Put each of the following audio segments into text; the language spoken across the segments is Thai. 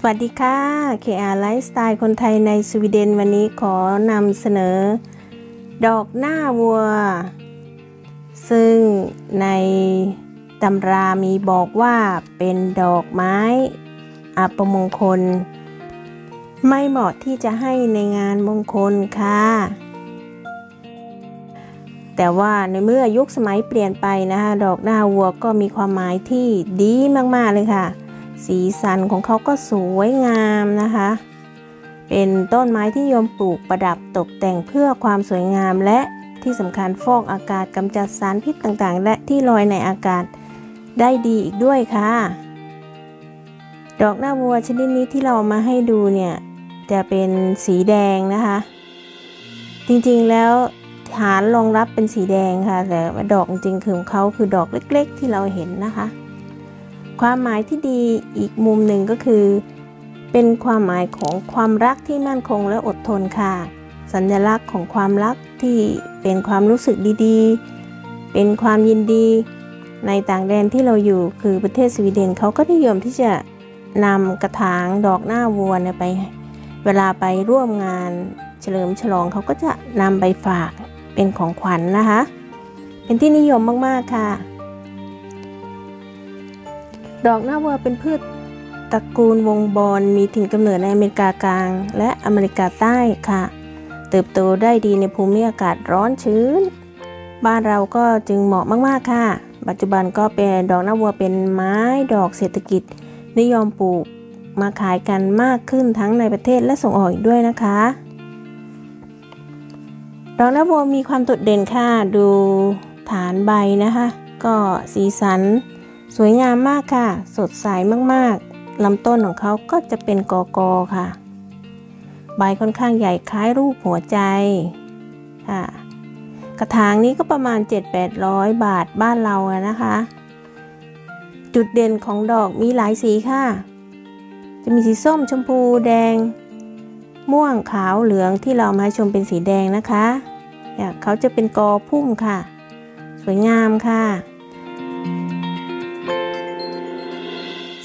สวัสดีค่ะ KR ไลฟ์สไตล์คนไทยในสวีเดนวันนี้ขอนำเสนอ ดอกหน้าวัว ซึ่งในตำรามีบอกว่าเป็นดอกไม้อัปมงคล ไม่เหมาะที่จะให้ในงานมงคลค่ะ แต่ว่าในเมื่อยุคสมัยเปลี่ยนไปนะคะ ดอกหน้าวัวก็มีความหมายที่ดีมาก ๆ เลยค่ะ สีสันของเขาก็สวยงามนะคะ เป็นต้นไม้ที่ยมปลูกประดับตกแต่งเพื่อความสวยงามและที่สำคัญฟอกอากาศกำจัดสารพิษต่างๆ และที่ลอยในอากาศได้ดีอีกด้วยค่ะ ดอกหน้าวัวชนิดนี้ที่เรามาให้ดูเนี่ยจะเป็นสีแดงนะคะ จริงๆแล้วฐานรองรับเป็นสีแดงค่ะ แต่ว่าดอกจริงๆคือของเขาคือดอกเล็ก ๆ ที่เราเห็นนะคะ ความหมายที่ดีอีกมุมหนึ่งก็คือ เป็นความหมายของความรักที่มั่นคงและอดทนค่ะ สัญลักษณ์ของความรักที่เป็นความรู้สึกดีๆ เป็นความยินดี ในต่างแดนที่เราอยู่คือประเทศสวีเดนเขาก็นิยมที่จะนำกระถางดอกหน้าวัวไป เวลาไปร่วมงานเฉลิมฉลองเขาก็จะนำไปฝากเป็นของขวัญนนะคะ เป็นที่นิยมมากๆค่ะ ดอกหน้าวัวเป็นพืชตระกูลวงบอลมีถิ่นกำเนิดในอเมริกากลาง และอเมริกาใต้ค่ะ เติบโตได้ดีในภูมิอากาศร้อนชื้น บ้านเราก็จึงเหมาะมากๆค่ะ ปัจจุบันก็เป็นดอกหน้าวัวเป็นไม้ดอกเศรษฐกิจ นิยมปลูกมาขายกันมากขึ้นทั้งในประเทศและส่งออกอีกด้วยนะคะ ดอกหน้าวัวมีความโดดเด่นค่ะดูฐานใบนะคะ ก็สีสัน สวยงามมากค่ะ สดใสมากๆลำต้นของเขาก็จะเป็นกอกอค่ะ ใบค่อนข้างใหญ่คล้ายรูปหัวใจค่ะ กระถางนี้ก็ประมาณ 7-800 บาทบ้านเราอะนะคะ จุดเด่นของดอกมีหลายสีค่ะ จะมีสีส้มชมพูแดง ม่วงขาวเหลืองที่เรามาชมเป็นสีแดงนะคะเขาจะเป็นกอพุ่มค่ะ สวยงามค่ะ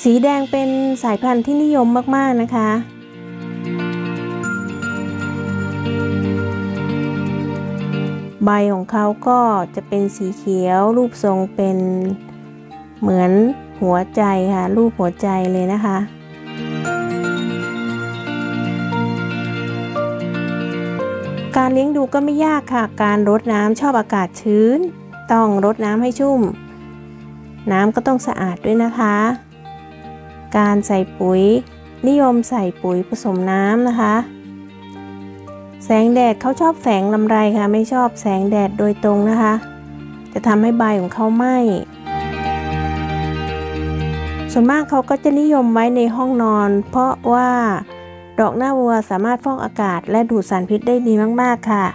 สีแดงเป็นสายพันธุ์ที่นิยมมาก ๆ นะคะ ใบของเขาก็จะเป็นสีเขียว รูปทรงเป็นเหมือนหัวใจค่ะ รูปหัวใจเลยนะคะการเลี้ยงดูก็ไม่ยากค่ะ การรดน้ำชอบอากาศชื้น ต้องรดน้ำให้ชุ่ม น้ำก็ต้องสะอาดด้วยนะคะ การใส่ปุ๋ย นิยมใส่ปุ๋ยผสมน้ำนะคะ แสงแดดเขาชอบแสงลำไรค่ะ ไม่ชอบแสงแดดโดยตรงนะคะ จะทำให้ใบของเขาไหม้ส่วนมากเขาก็จะนิยมไว้ในห้องนอน เพราะว่าดอกหน้าวัวสามารถฟอกอากาศและดูดสารพิษได้ดีมากๆค่ะ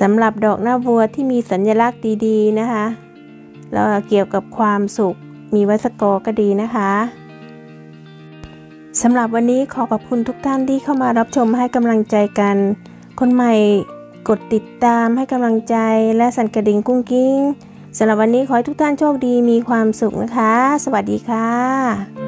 สำหรับดอกหน้าวัวที่มีสัญลักษณ์ดีๆนะคะแล้วเกี่ยวกับความสุข มีวัสกรก็ดีนะคะสำหรับวันนี้ขอขอบคุณทุกท่านที่เข้ามารับชมให้กำลังใจกัน คนใหม่กดติดตามให้กำลังใจและสั่นกระดิ่งกุ้งกิ้งสำหรับวันนี้ขอให้ทุกท่านโชคดีมีความสุขนะคะ สวัสดีค่ะ